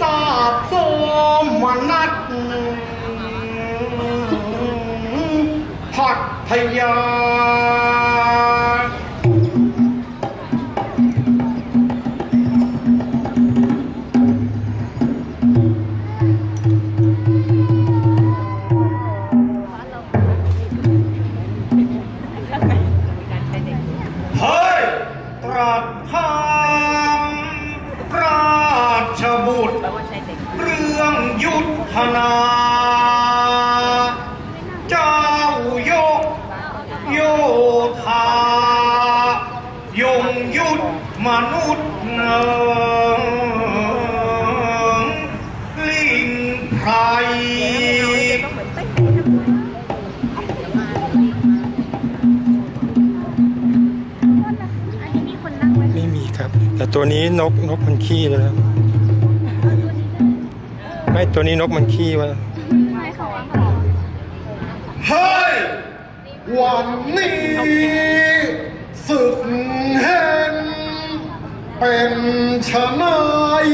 สาบโสมันนัดพัดพยา นี้นกนกมันขี้เปแล้ไม่ตัวนี้นกมันขี้วะเฮ้ยวันนี้ศึกเห็นเป็นชนาย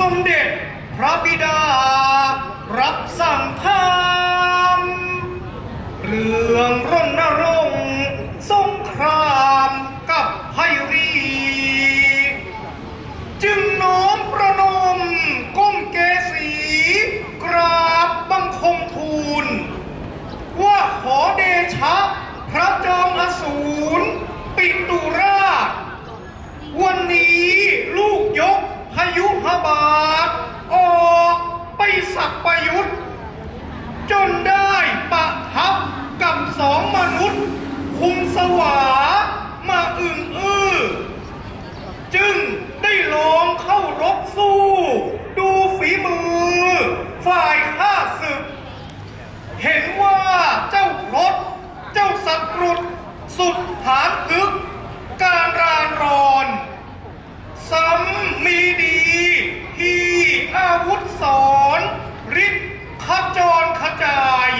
สมเด็จ พระบิดา รับสั่งพามเรื่องร่นนรงสงครามกับไพรี จึงน้อมประนมก้มเกศีกราบบังคมทูล ว่าขอเดชะพระจอมอสูร พยุหบาท ออกไปสับประยุทธ์ จนได้ประทับกับสองมนุษย์ คุมสวามาอึงอื้อ จึงได้ลองเข้ารบสู้ ดูฝีมือ ฝ่ายข้าศึก เห็นว่าเจ้ารถเจ้าสัตว์รุดสุดหานทึก การรานรอน ซ้ำมีดี ที่อาวุธสอนฤทธิ์ขจรขจาย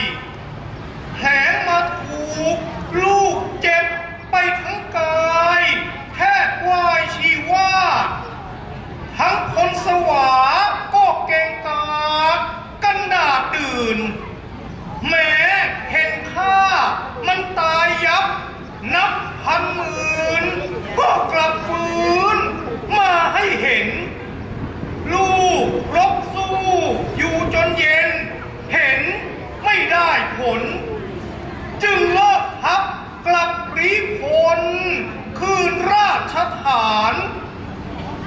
แผลงมาถูก ลูกเจ็บไปทั้งกายแทบวายชีวาทั้งคนสวาก็เก่งกากันดาดื่น แม้เห็นข้ามันตายยับ นับพันหมื่น ก็กลับฟื้น มาให้เห็น ลูกรบสู้ อยู่จนเย็น เห็นไม่ได้ผล จึงเลิกทับกลับรีพล คืนราชฐาน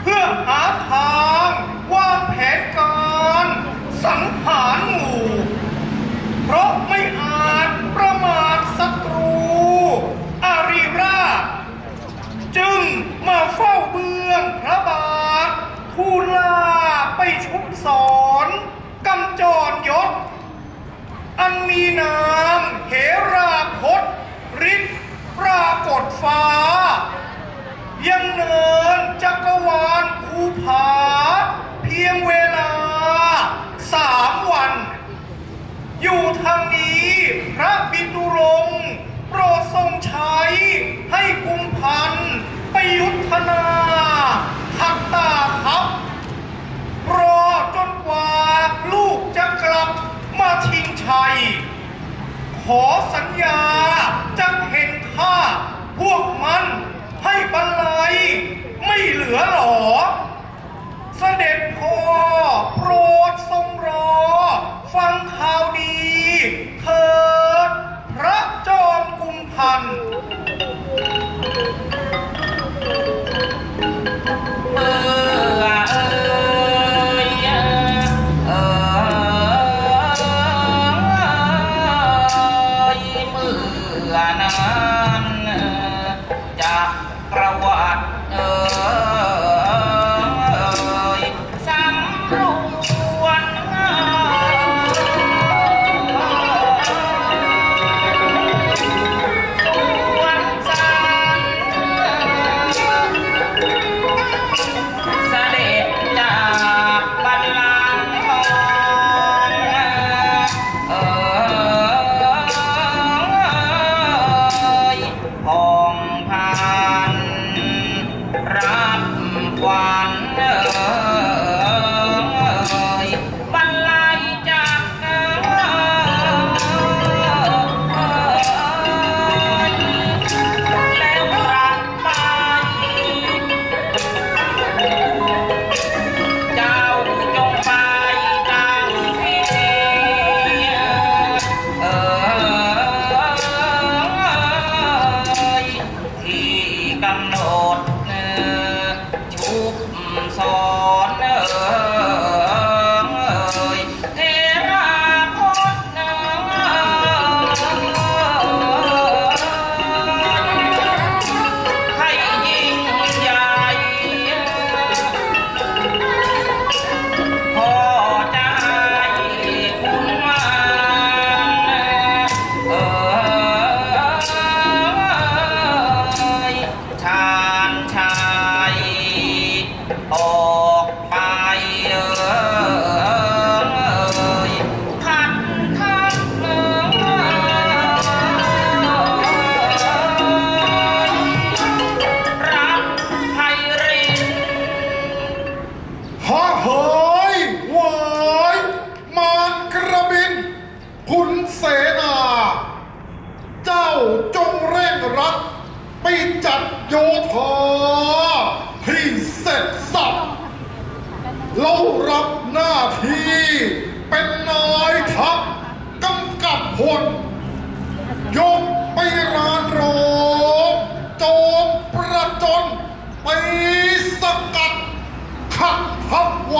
เพื่อหาทางวางแผนการ สังหารหมู่ เพราะไม่อาจประมาทศัตรูอาริราช จึงมาเฝ้าเบื้องพระบาททูลลาไปชุบสอนกำจรยศ อัน มีนามเหราคตฤทธิ์ปรากฏฟ้า ยังเนินจักรวาลภูผา เพียงเวลาสามวัน อยู่ทางนี้พระบิดุรงโปรดทรงใช้ให้กุมพันไปยุทธนาขัดตาทับรอจนกว่าลูกจะกลับ ชิงชัย ขอสัญญาจะเห็นข้าพวกมันให้บรรลัยไม่เหลือหรอ เสด็จพ่อโปรดทรงรอ ฟังข่าวดีเถิดพระจอมกุมพันธ์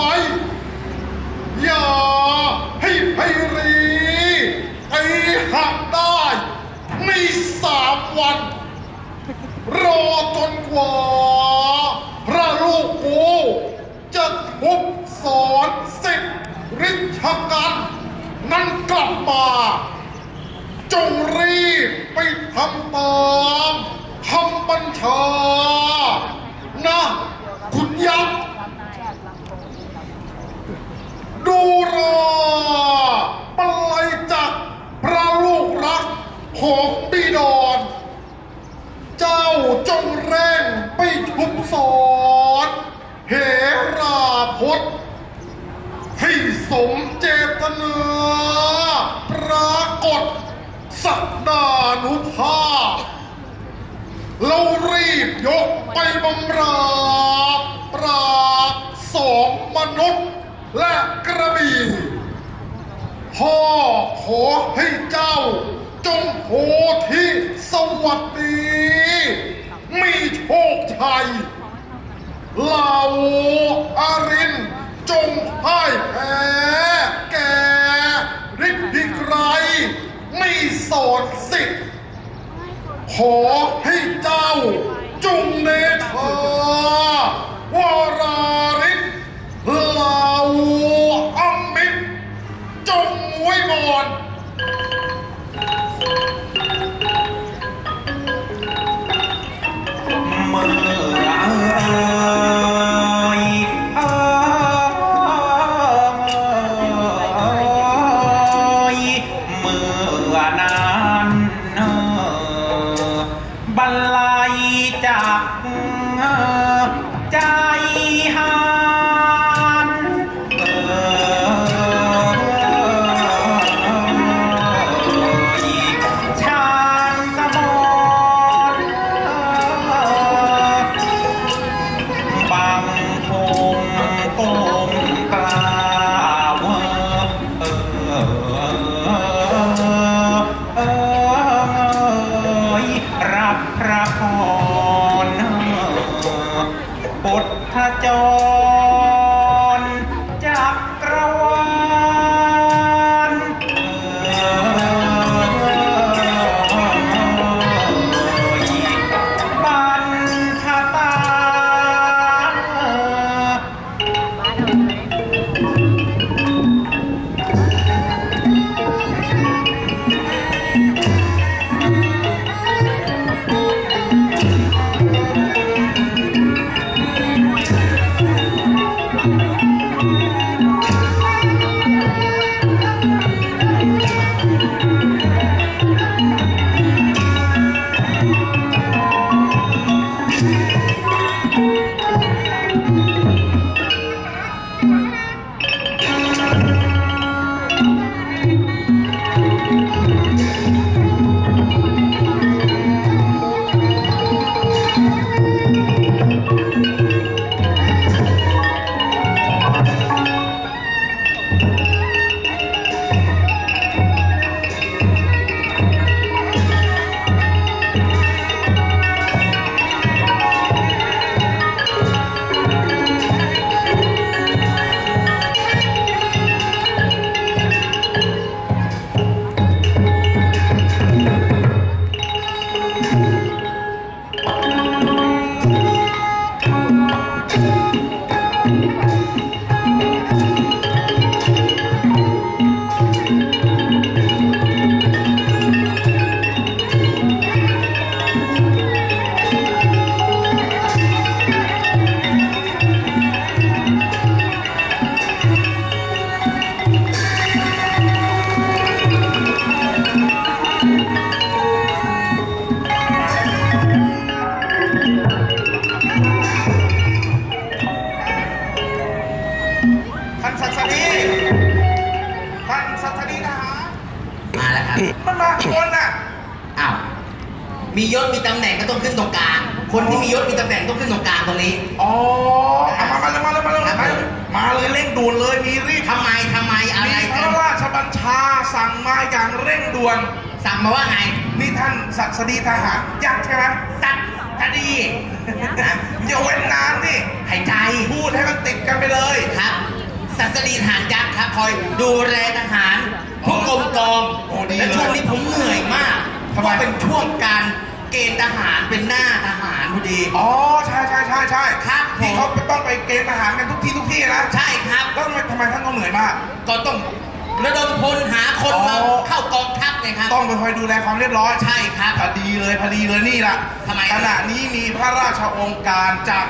ไว้ อย่าให้ไพรีไอหักได้ไม่สามวัน รอจนกว่าพระลูกกูจะพบสอนสิทธิฤทธกันนั้นกลับมาจงรีบไปทำตามทำบัญชานะ คุณยักษ์ รอปลายจากพระลูกรักของบิดอนเจ้าจงเร่งไปทุบสอนเหราพจน์ให้สมเจตนาปรากฏสักดานุภาพเรารีบยกไปบำราบปราบสองมนุษย์ และกระบี่พ่อขอให้เจ้า จงโพธิสวัสดี มีโชคชัยเหล่าอาริน จงพ่ายแพ้แก่ฤทธิไกรไม่สอนสิทธิ์ขอให้เจ้าจงเนชาวาราริศเหล่า งมว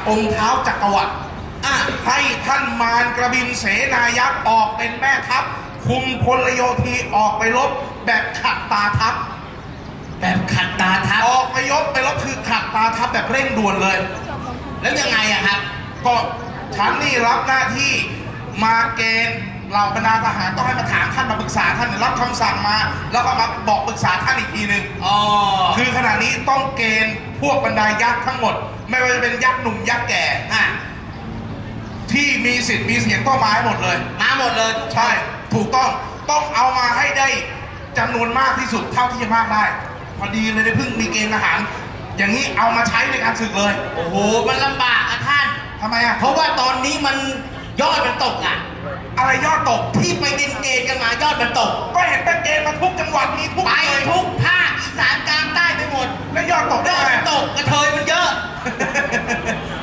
องค์เท้าจักรวรรดิอะให้ท่านมารกระบินเสนายักษ์ออกเป็นแม่ทัพ คุมพลโยธีออกไปรบแบบขัดตาทัพ แบบขัดตาทัพ ออกไปยบไปรบคือขัดตาทัพแบบเร่งด่วนเลย แล้วยังไงอะครับ ก็ฉันนี่รับหน้าที่มาเกณฑ์เหล่าบรรดาทหารต้องให้มาถามท่านมาปรึกษาท่านรับคำสั่งมา แล้วก็มาบอกปรึกษาท่านอีกทีหนึ่งอ๋อคือขณะนี้ต้องเกณฑ์พวกบรรดายักษ์ทั้งหมด ไม่ว่าจะเป็นยักษ์หนุ่มยักษ์แก่อะที่มีสิทธิ์มีเสียงต้องมาให้หมดเลย มาหมดเลยใช่ ถูกต้องต้องเอามาให้ได้จำนวนมากที่สุดเท่าที่จะมากได้ พอดีเลยได้เพิ่งมีเกณฑ์ทหาร อย่างนี้เอามาใช้ในการศึกเลยโอ้โห มันลำบากอะท่าน ทำไมอะ เพราะว่าตอนนี้มันยอดมันตกอะ อะไรยอดตก ที่ไปเกณฑ์เกณฑ์กันมายอดมันตก ก็เห็นเป็นเกณฑ์มาทุกจังหวัดมีทุกไปเลยทุกภาคอีสานกลางใต้ไปหมดแล้วยอดตกยได้อดไงมันตกกระเทยมันเยอะ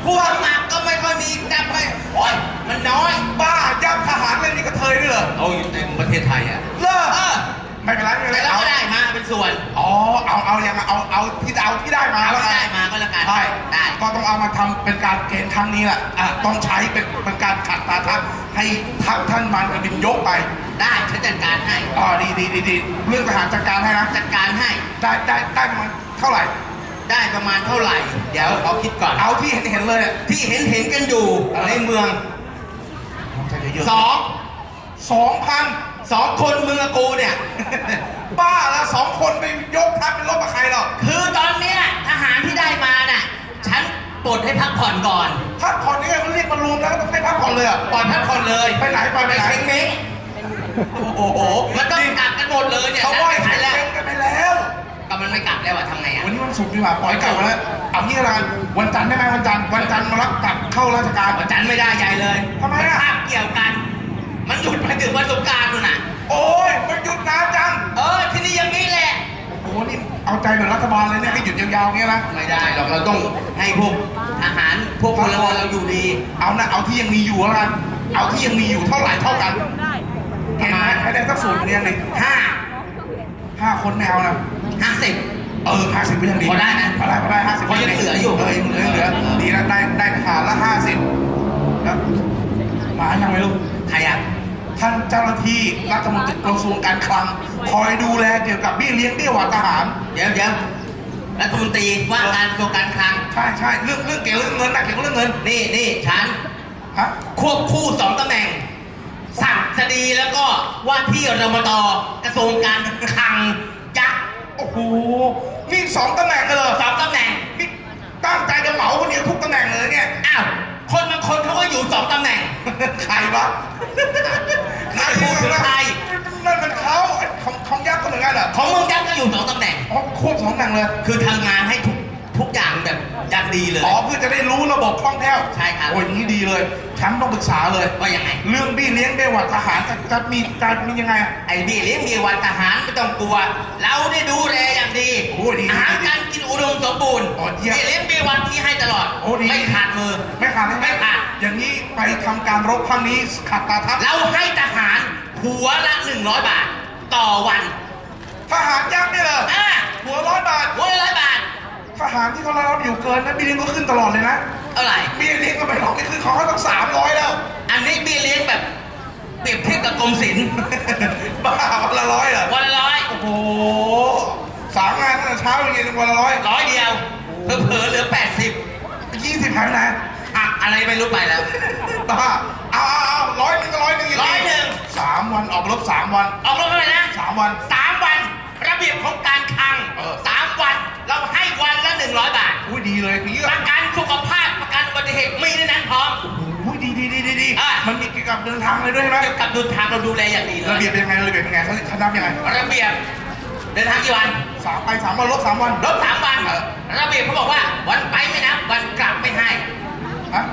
ผู้สมัครก็ไม่ค่อยมีจับไปโอ้ยมันน้อย บ้ายักษ์ทหารเล่นนี่กระเทยด้วยเหรอเอาอยู่เต็มประเทศไทยอะเลิกเออ ไม่เป็นไรไม่เป็นไรแต่เราเอาก็ได้มาเป็นส่วนอ๋อเอาเอาอย่างเอาเอาที่เอาที่ได้มาเอาแล้วที่กันได้มาก็แล้วกันใช่ได้ ก็ต้องเอามาทำเป็นการเกณฑ์ครั้งนี้แหละอะต้องใช้เป็นเป็นการขัดตาทัพให้ทัพท่านมารกบินยกไปได้ฉันจัดการให้อ๋อดีดีดีดีเรื่องทหารจัดการให้นะจัดการให้ได้ได้ได้ประมาณเท่าไหร่ ได้ประมาณเท่าไหร่ เดี๋ยวเขาคิดก่อนเอาที่เห็นเห็นเลยอะที่เห็นเห็นกันอยู่เออในเมืองใช่เยอะสองสองพัน สองคนมึงกับกูเนี่ย บ้าละสองคนไปยกทัพเป็นรบกับใครหรอกคือตอนเนี้ยทหารที่ได้มาน่ะ ฉันปลดให้พักผ่อนก่อน พักผ่อนนี่ไงมันเรียกมารวมแล้วก็ต้องให้พักผ่อนเลยอะปล่อยพักผ่อนเลยไปไหนไปไหนเช็งเม้งโอ้โหมันต้องกลับกันหมดเลยเนี่ยเขาไหว้ทัใช้นแล้แล้ววกันไปแล้วก็มันไม่กลับแล้วอะทำไงอะวันนี้วันศุกร์ดีกว่าปล่อยกลับมาแล้วเอางี้ละกันวันจันทร์ได้ไหมวันจันทร์วันจันทร์มารับกลับเข้าราชการวันจันทร์ไม่ได้ใหญ่เลยทำไมอะนภาพเกี่ยวกันมัน หยุดไปถึงวันสงกรารนู่นน่ะ โอ้ยมันหยุดนานจัง เออ ที่นี่อย่างนี้แหละ โอ้โหนี่เอาใจเหมือนรัฐบาลเลยเนี่ยให้หยุดยาวๆอย่างเงี้ยนะ ไม่ได้หรอกเราต้องให้พวกทหารพวกพลเรือนเราอยู่ดี เอานะเอาที่ยังมีอยู่แล้วกัน เอาที่ยังมีอยู่เท่าไหร่เท่ากันเกณฑ์ไหมให้ได้สักสูตรเรียงหนึ่งห้าห้าคนไม่เอานะห้าสิบ เออห้าสิบก็ยังดีพอได้นะพอได้พอได้ห้าสิบพอยังเหลืออยู่ เออยังเหลือยังเหลือดีนะได้ได้ทหารละห้าสิบแล้วมายังไม่รู้ใครอะ ท่านเจ้าหน้าที่รัฐมนตรีกระทรวงการคลัง คอยดูแลเกี่ยวกับเบี้ยเลี้ยงเบี้ยหวัดทหาร เดี๋ยวเดี๋ยวรัฐมนตรีว่าการกระทรวงการคลัง ใช่ใช่เรื่องเรื่องเกี่ยวกับเรื่องเงินนะเกี่ยวกับเรื่องเงินนี่นี่ฉันฮะควบคู่สองตำแหน่งสัตสดีแล้วก็ว่าที่รมตกระทรวงการคลังยักษ์โอ้โหนี่สองตำแหน่งเลยเหรอสองตำแหน่งนี่ตั้งใจจะเหมาคนเดียวทุกตำแหน่งเลยเนี่ยอ้าวคนบางคนเขาก็อยู่สองตำแหน่ง ใครวะ ไม่พูดถึงใครนั่นมันเขาของของยักษ์ก็เหมือนกันเหรอของเมืองยักษ์ก็อยู่สองตำแหน่งอ๋อควบสองตำแหน่งเลย คือทำงานให้ทุก ทุกอย่างแบบอย่างดีเลย อ๋อเพื่อจะได้รู้ระบบคล่องแคล่วใช่ครับโอ้ยอย่างนี้ดีเลยฉันต้องปรึกษาเลยว่ายังไง เรื่องบี้เลี้ยงเบี้ยหวัดทหารจะจะมีการมียังไงอะไอ้เบี้ยเลี้ยงเบี้ยวันทหารไม่ต้องกลัว เราได้ดูแลอย่างดีโอ้ดีอาหารดีดีการกินอุดมสมบูรณ์อ๋อเยี่ยมเบี้ยเลี้ยงเบี้ยวันมีให้ตลอดโอ้ดีไม่ขาดมือไม่ขาดเลยไม่ขาดอย่างนี้ไปทำการรบครั้งนี้ขัดตาทัพเราให้ทหารหัวละ100บาท ต่อวัน ทหารยักษ์นี่เหรออ่าหัวร้อยบาท หัวละร้อยบาท ทหารที่เขารับอยู่เกินนะบี้เลี้ยงก็ขึ้นตลอดเลยนะเท่าไหร่บี้เลี้ยงก็ไม่หรอกนี่คือเขาให้ต้องสามร้อยแล้ว อันนี้เบี้ยเลี้ยงแบบเปรียบเทียบกับกรมศิลป์บ้าวันละร้อยเหรอวันละร้อยโอ้โหสามงานตั้งแต่เช้าไปเย็นวันละร้อยร้อยเดียวเผลอๆเหลือ80ยี่สิบหายไปไหนอะอะไรไม่รู้ไปแล้วบ้าเอาเอาเอาร้อยหนึ่งก็ร้อยหนึ่งร้อยหนึ่งสามวันออกรบสามวัน ออกรถเท่าไหร่นะสามวันสามวัน ระเบียบของการคลังเออสามวัน เราให้วันละ 100 บาท อุ้ยดีเลยอย่างนี้ปก็ระกันสุขภาพประกันอุบัติเหตุมีในนั้นพร้อม อุ้ยดีดีดีดีดีอะ มันมีเกี่ยวกับเดินทางเลยด้วยใช่ไหมเกี่ยวกับเดินทางเราดูแลอย่างดีเลยระเบียบเป็นยังไงระเบียบเป็นยังไงเขาเขานับยังไงระเบียบเดินทางกี่วันสามไปสามวันลบสามวันรถสามวันเออระเบียบเขาบอกว่า วันไปไม่นับวันกลับไม่ให้ฮะ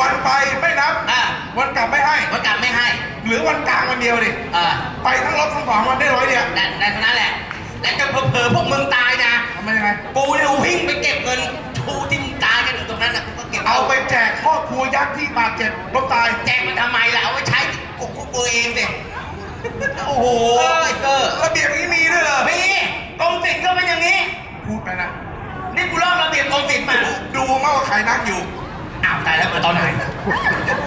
วันไปไม่นับอ่าวันกลับไม่ให้วันกลับไม่ให้ หรือวันกลางวันเดียวดิเออไปทั้งรถทั้งสองวันได้ร้อยเดียวได้ได้เท่านั้นแหละ และจะเผลอๆพวกมึงตายนะทำทำไมยังไง กูเนี่ยวิ่งไปเก็บเงินชูที่มึงตายกันอยู่ตรงนั้นนะกูก็เก็บเอาไปแจกครอบครัวยักษ์ที่บาดเจ็บล้มตาย แจกมันทำไมล่ะเอาไว้ใช้กูกูกูเองสิโอ้โหเออเออระเบียบนี้มีด้วยเหรอพี่กรมศิลป์ก็เป็นอย่างนี้ พูดไปนะ นี่กูลอกระเบียบกรมศิลป์มาดูมาว่าใครนั่งอยู่ อ้าวตายแล้วมาตอนไหน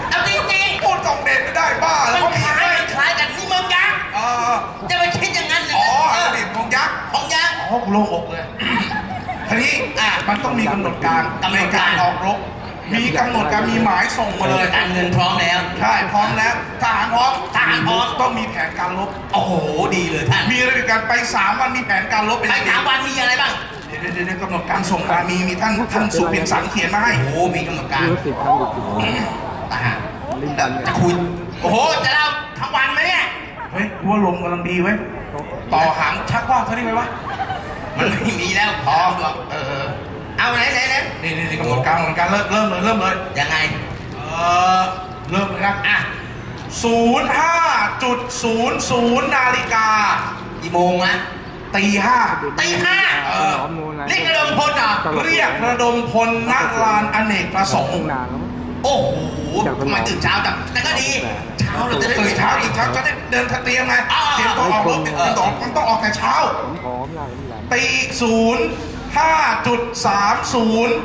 เอาจริงพูดส่งเดชไม่ได้บ้าๆแล้วมันเขามีคล้ายมันคล้ายกันนี่เมืองยักษ์เออจะไปคิดอย่างนั้นเลยอ๋อเออระเบียบของยักษ์ของยักษ์ อ๋อกูโล่งอกเลย ทีนี้อะมันต้องมีกำหนดการกำหนในดกาการ รออกรบ มีกำหนดการมีหมายส่งมาเลย การเงินพร้อมแล้ว ใช่พร้อมแล้วทหารพร้อมทหารพร้อม ต้องมีแผนการรบ โอ้โหดีเลยท่านมีระเบียบการไปสามวันมีแผนการรบเป็นไปยังไงถามวันมีอะไรบ้าง เดี๋ยวเดี๋ยวเดี๋ยวกำหนดการส่งมามีมีท่านท่านสุเพียงสังเขียนมาให้โอ้โหมีกำหนดการทหารจะคุยโอ้โหจะเล่าทั้งวันไหมเนี่ยเฮ้ยว่าลมกำลังดีเว้ยต่อหางชักว่าเท่านี้ไหมวะมันไม่มีแล้วพอมดวงเออเออเอาไหนไหนไหนนี่นี่กำหนดการกำหนดการเริ่มเริ่มเลยเริ่มเลยยังไงเออเริ่มเลยนะอะศูนย์ห้าจุดศูนย์ศูนย์นาฬิกากี่โมงนะ ตีห้าตีห้าเออเรียกระดมพลเหรอเรียกระดมพลนักลานอเนกประสงค์โอ้โหทำไมตื่นเช้าจังแต่ก็ดีเช้าเราจะได้ตื่นเช้าตื่นเช้าจะได้เดินเตรียมไงอ่าเตรียมตัวออกรบเตรียมตัวมันต้องออกแต่เช้าตีศูนย์ห้าจุดสามศูนย์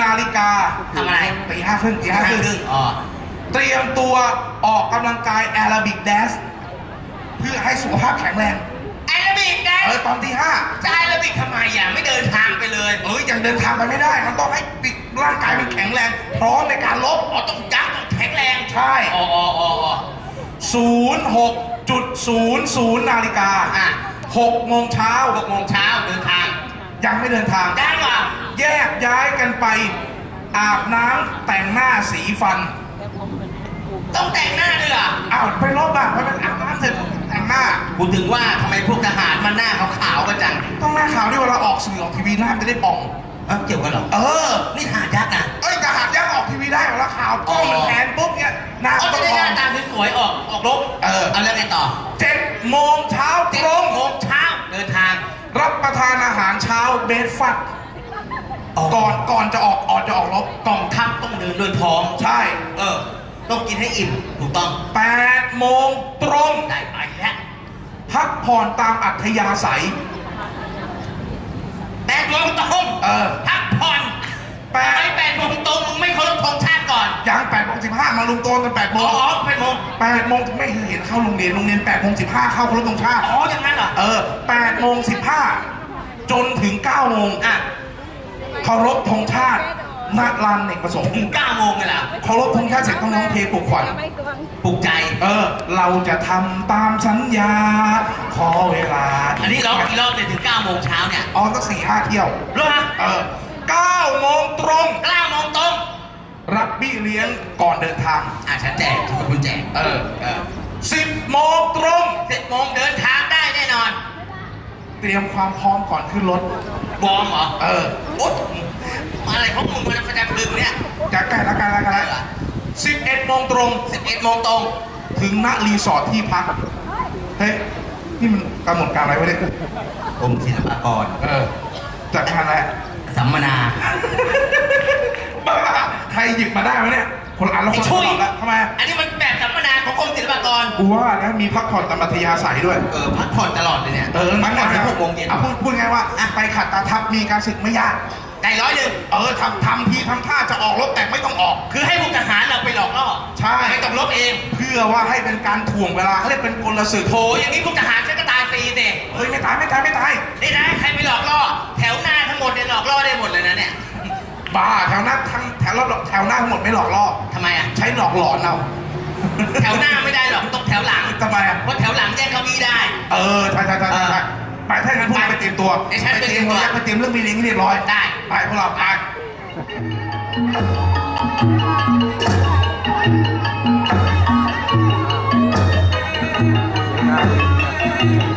นาฬิกาทำอะไรตีห้าครึ่งตีตีห้าห้าครึ่งครึ่งอ๋อเตรียมตัวออกกำลังกายแอโรบิกแดนซ์เพื่อให้สุขภาพแข็งแรง ไอระบิกนะเออตอนที่ห้าจะไอระบิกทำไมอะไม่เดินทางไปเลย เอ้ยยังเดินทางไปไม่ได้ มันต้องให้ติดร่างกายมันแข็งแรง พร้อมในการรบอ๋อต้องยักษ์ต้องแข็งแรงใช่อ๋ออ๋ออ๋ออ๋อ06.00นาฬิกาอะ6โมงเช้าหกโมงเช้าเดินทาง ยังไม่เดินทาง ได้เหรอแยกย้ายกันไป อาบน้ำแต่งหน้าสีฟัน ต้องแต่งหน้าด้วยเหรออ้าวไปรอบบ้านไปเป็นอาบน้ำเสร็จแต่งห น้ากูถึงว่าทำไมพวกทหารมันหน้าขาวๆกันจัง ต้องหน้าขาวที่เวลาออกสื่อออกทีวีหน้ามันจะได้ป่องเอ้าเกี่ยวกันเหรอ เออ นี่ทหารยักษ์นะเอ้ยทหารยักษ์ออกทีวีได้เวลาข่าวกล้องมันแพนปุ๊บเนี่ยหน้าเขาต้จะองได้มหอน้างตาสวยๆออกออกรบ เออ เอาแล้วไงต่อเจ็ดโมงเช้าเจ็ดตรงโมงเช้าเดินทาง รับประทานอาหารเช้าเบรกฟัดอ๋อ ก่อนก่อนจะออกออกจะออกรบกองทัพต้องเดินด้วยท้อง ใช่ เออ ต้องกินให้อิ่มถูกต้องแปดโมงตรง ได้ไปแล้ว พัก ผ่อนตามอัธยาศัย แปดโมงตรงเออ พักผ่อนแปดไปแปดโมงตรงมึงไม่เคารพธงชาติก่อนยังแปดโมงสิบห้ามาลุงโตกันแปดโมอ๋องอ๋อแปดโมงแปดโมงไม่เคยเห็นเข้าโรงเรียนโรงเรียนแปดโมงสิบห้าเข้าเคารพธงชาติ อ๋ออย่างนั้นเหรอ เออแปดโมงสิบห้าจนถึงเก้าโมงอะเคารพธงชาติ ณลานเอกประสงค์ถึงเก้าโมงเลยล่ะเคารพธงชาติเสร็จต้องร้องเพลงปลุกขวัญปลุกใจเออ เราจะทำตามสัญญา ขอเวลา อันนี้ร้องกี่รอบเลยถึงเก้าโมงเช้าเนี่ยอ๋อตั้งสี่ห้าเที่ยวรู้ไหมเออเก้าโมงตรงเก้าโมงตรงรับบี้เลี้ยงก่อนเดินทางอะฉันแจกฉันเป็นคนแจกเออเออสิบโมงตรงสิบโมงเดินทางได้แน่นอน เตรียมความพร้อมก่อนขึ้นรถวอร์มเหรอเออ โอ๊ยอะไรของมึงมันประจำลึกเนี่ยจะใกล้แล้วใกล้แล้วใกล้แล้วสิบเอ็ดโมงตรงสิบเอ็ดโมงตรง ถึงณรีสอร์ทที่พัก เฮ้ย นี่มันกำหนดการอะไรไว้เนี่ยกรมศิลปากรเออจัดการอะไรสัมมนา บ้า ใครหยิบมาได้ไหมเนี่ย คนละอันแล้วไอ้คนช่วยละแล้วทำไมอันนี้มันแบบสัมมนาของกรมศิลปากรกูว่านะมีพักผ่อนตามอัธยาศัยด้วย เออพักผ่อนตลอดเลยเนี่ย เออพักผ่อนถึงหกโมงเย็นเอาพูดพูดไงว่าอะไปขัดตาทับมีการศึกไม่ยากได้ร้อยหนึ่งเออทำทำทีทำท่าจะออกรบแต่ไม่ต้องออก คือให้พวกทหารเราไปหลอกล่อใช่ไม่ต้องลบเอง เพื่อว่าให้เป็นการถ่วงเวลาเขาเรียกเป็นกลศึกโถอย่างนี้พวกทหารฉันก็ตายฟรีสิเฮ้ยไม่ตายไม่ตายไม่ตายนี่นะใครไปหลอกล่อแถวหน้าทั้งหมดเนี่ยหลอกล่อได้หมดเลยนะเนี่ย บ้าแถวหน้าทั้งแถวรอบแถวหน้าทั้งหมดไม่หลอกล่อทำไมอะ ใช้หลอกหลอนเอาแถวหน้าไม่ได้หรอกต้องแถวหลังทำไมอะเพราะแถวหลังแย่งเก้าอี้ได้ เออใช่ใช่ใช่ใช่ใช่ไปถ้างั้นพวกเราไปเตรียมตัวไอ้ฉันไปไปเตเตรีรียยมมตัวไปเตรียมเรื่องมีเลี้ยงให้เรียบร้อยได้ไปพวกเราไปเ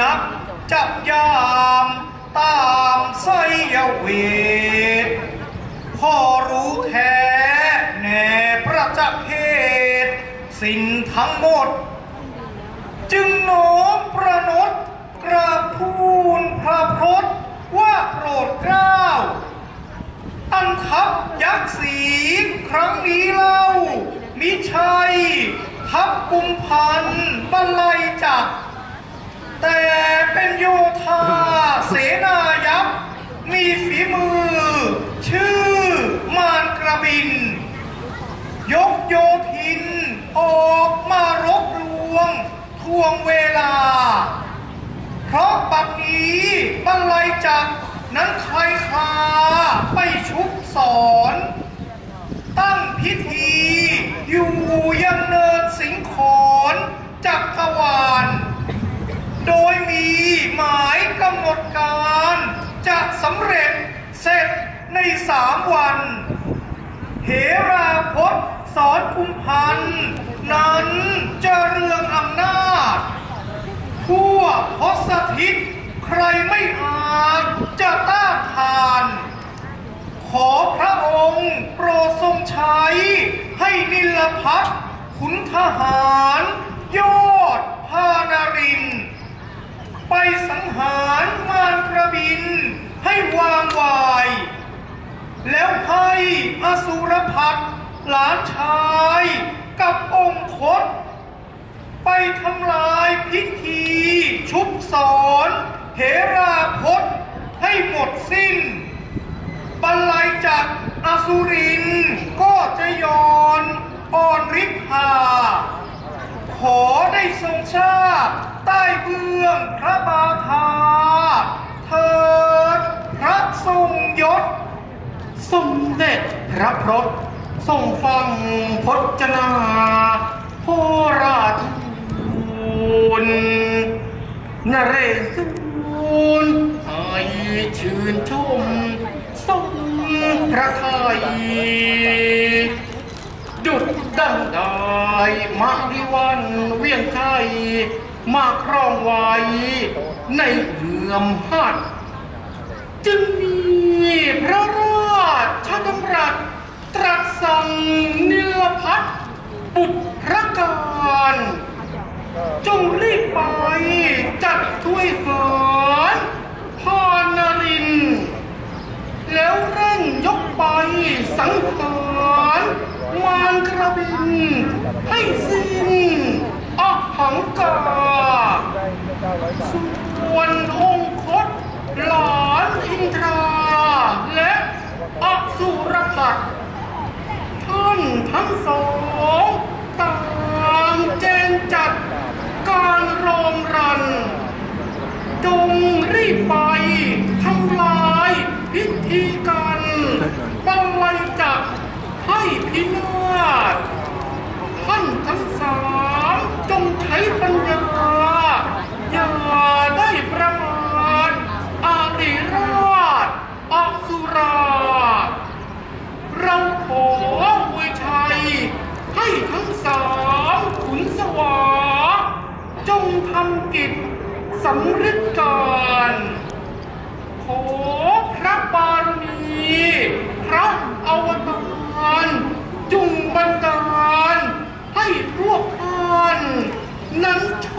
นักจับยามตามไสยเวทพ่อรู้แท้แน่ประจักษ์เหตุสิ้นทั้งหมด จึงโน้มประนดกราบทูลพระพรตว่าโปรดเกล้า อันทัพยักษ์สีครั้งนี้เล่ามิชัยทัพกุมพันบรรลัยจักร แต่เป็นโยธาเสนายักษ์มีฝีมือ ชื่อมารกระบิน ยกโยธิน ออกมารบลวง ทวงเวลา เพราะบัดนี้บรรลัยจักนั้นใครคลาไปชุบสอน ตั้งพิธีอยู่ยังเนินสิงขอนจักรวาล โดยมีหมายกำหนดการ จะสำเร็จเสร็จในสามวันเหราพจน์สอนคุมพันธ์นั้นจะเรืองอำนาจทั่วทศทิศใครไม่อาจจะต้านทาน ขอพระองค์โปรดทรงใช้ให้นิลพัฒขุนทหาร ยอดพานาริน ไปสังหารมารกระบิน ให้วางวาย แล้วให้อสุรพัฒหลานชายกับองค์คต ไปทำลายพิธี ชุบสอนเหราพจน์ให้หมดสิ้นบรรลัยจากอสุรินก็จะยอนอ่อนริบหา ขอได้ทรงชาติ ใต้เบื้องพระบาทาเถิดพระทรงยศ สมเด็จพระพรตทรงฟังพจนาโหราชทูลนเรศวรให้ชื่นชมสมพระไทยดุดดังได้มาริวันเวียงไทย มาครองไว้ ในเหือมหัดจึงมีพระราชดำรัสตรัสสั่งเนิลพัฒน์บุตรพระการ จงรีบไป จัดถ้วยหารพานริน แล้วเร่งยกไปสังหารมารกระบิน ให้สิ้น อหังกาส่วนองคตหลานอินทรา และอสุรพัฒท่านทั้งสองต่างแจงจัดการรองรัน จงรีบไปทำลายพิธีการบังไลจักให้พินาศท่านทั้งสาม จงใช้ปัญญาอย่าได้ประมาทอาริราชอัสุรา เราขออวยชัย ให้ทั้งสามขุนสวา จงทำกิจสำเร็จการขอพระบารมีพระอวตารจุงบันดา ท่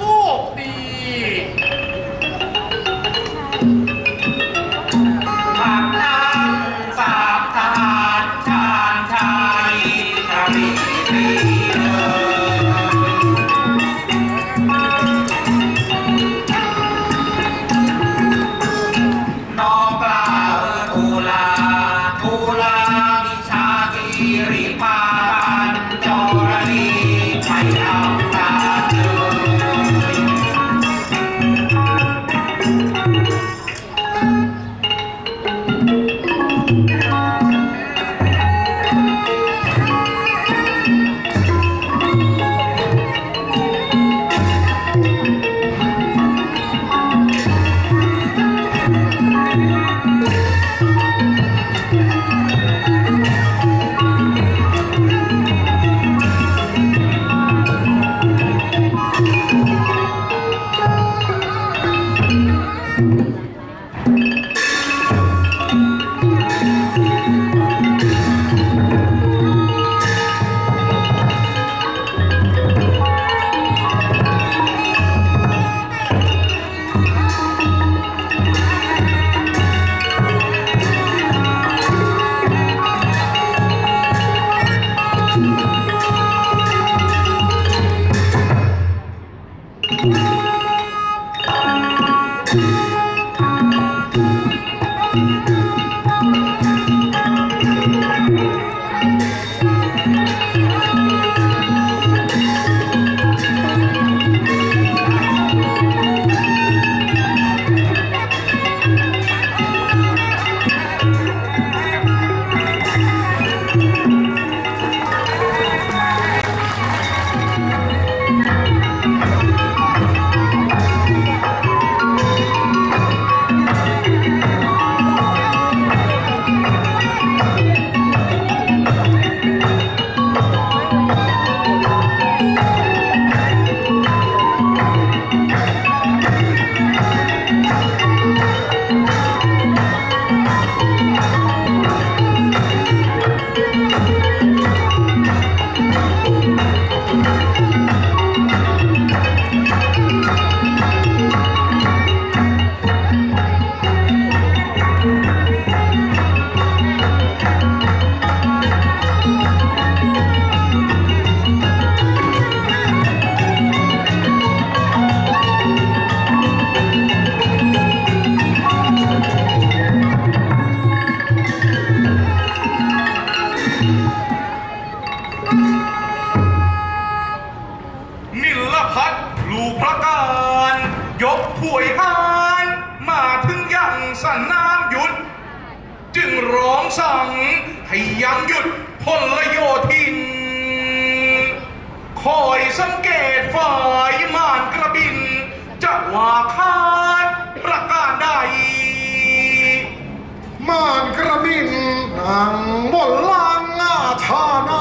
นั่งบนล่างหน้าชาใน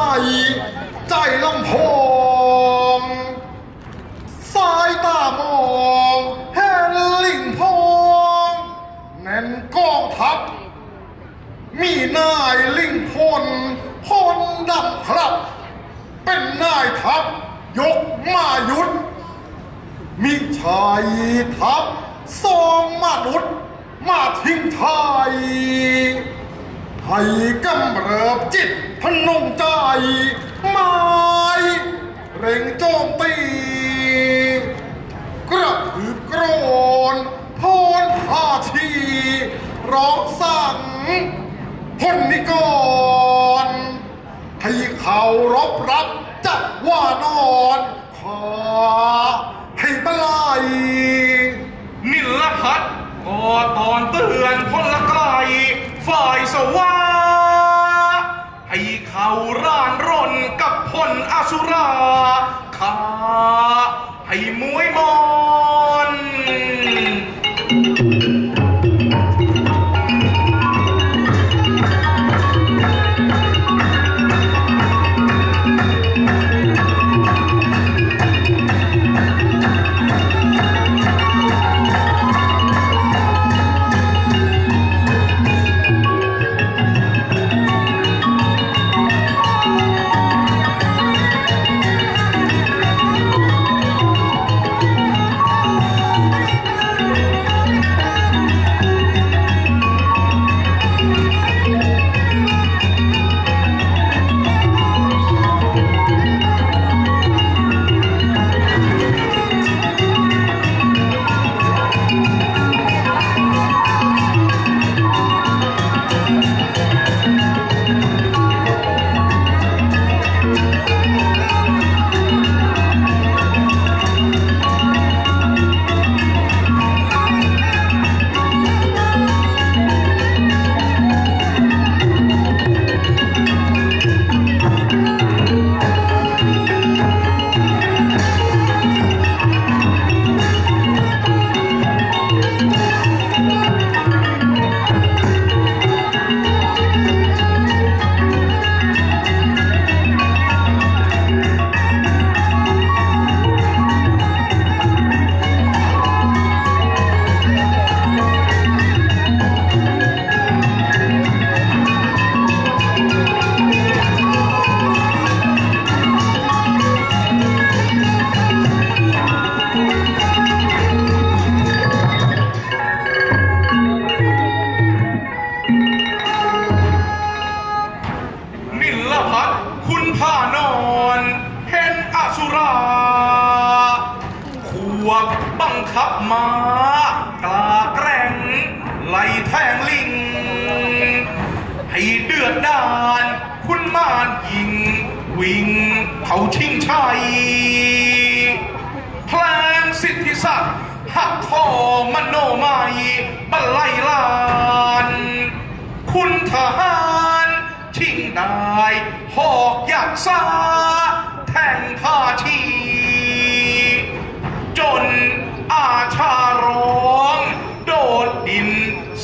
ใจลำโพงสายตามองเห็นลิงพองแน่นกองทัพ มีนายลิงพลพลดำครับ เป็นนายทัพ ยกมายุดมิชายทัพสองมนุษย์ มาทิ้งไทย ให้กำเริบจิตพนมใจไม้เร่งโจมตีกระถืบโกรนโพนพาชีร้องสั่งพลนิกรให้เขารบรับจัดว่านอนขอให้บลายนิลพัฒน์ก็ตอนเตือนพลไกล ฝ่ายสวาให้เขาร่านรนกับพลอสุราขาให้มวยมอน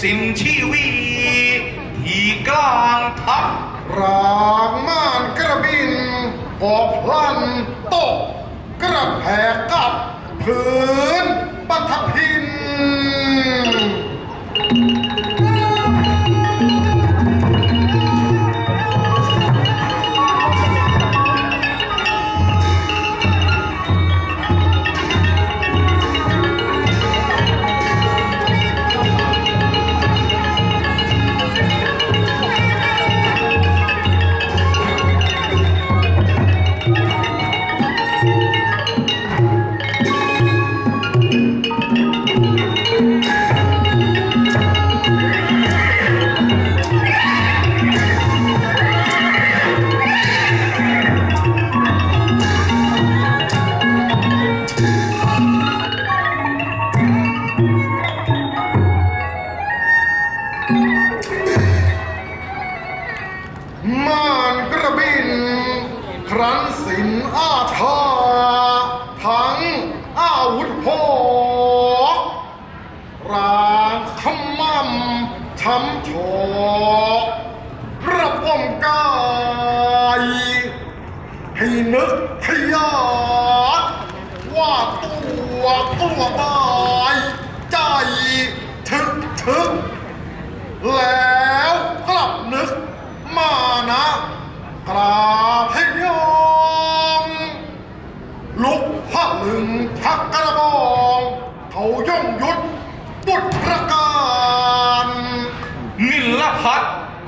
สินชีวีที่กลางทัพรางม่านกระบินออกลั่นตกกระแพกกับพื้นปัทภี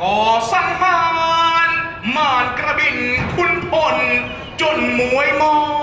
ก่อสังหาร มานกระบินคุณพล จนมวยมอง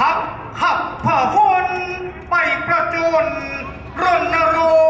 ขับขับพหนไปประจุนรณรงค์